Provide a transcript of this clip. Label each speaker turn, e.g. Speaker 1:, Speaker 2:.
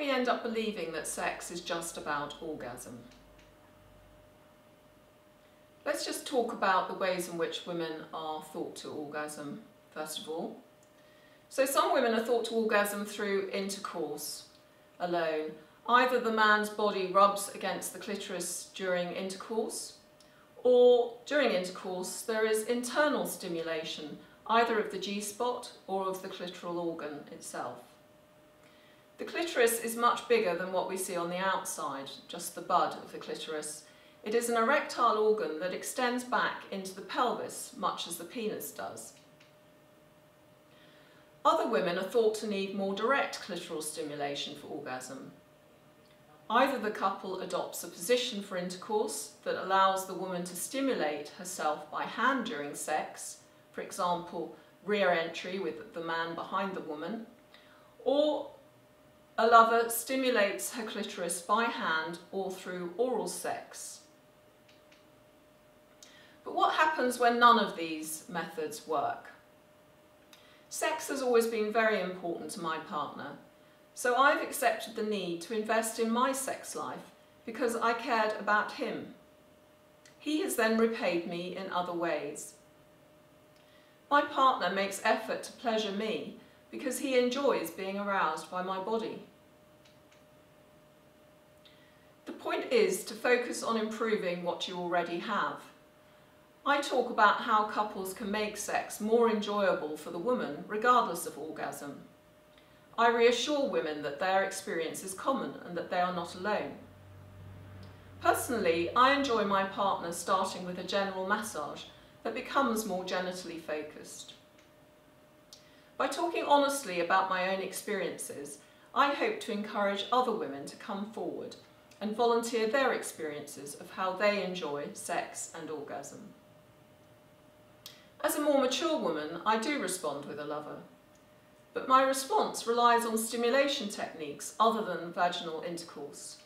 Speaker 1: we end up believing that sex is just about orgasm? Let's just talk about the ways in which women are thought to orgasm, first of all. So some women are thought to orgasm through intercourse alone. Either the man's body rubs against the clitoris during intercourse, or during intercourse there is internal stimulation, either of the G-spot or of the clitoral organ itself. The clitoris is much bigger than what we see on the outside, just the bud of the clitoris. It is an erectile organ that extends back into the pelvis, much as the penis does. Other women are thought to need more direct clitoral stimulation for orgasm. Either the couple adopts a position for intercourse that allows the woman to stimulate herself by hand during sex, for example, rear entry with the man behind the woman, or a lover stimulates her clitoris by hand or through oral sex. But what happens when none of these methods work? Sex has always been very important to my partner, so I've accepted the need to invest in my sex life because I cared about him. He has then repaid me in other ways. My partner makes effort to pleasure me because he enjoys being aroused by my body. The point is to focus on improving what you already have. I talk about how couples can make sex more enjoyable for the woman, regardless of orgasm. I reassure women that their experience is common and that they are not alone. Personally, I enjoy my partner starting with a general massage that becomes more genitally focused. By talking honestly about my own experiences, I hope to encourage other women to come forward and volunteer their experiences of how they enjoy sex and orgasm. As a more mature woman, I do respond with a lover, but my response relies on stimulation techniques other than vaginal intercourse.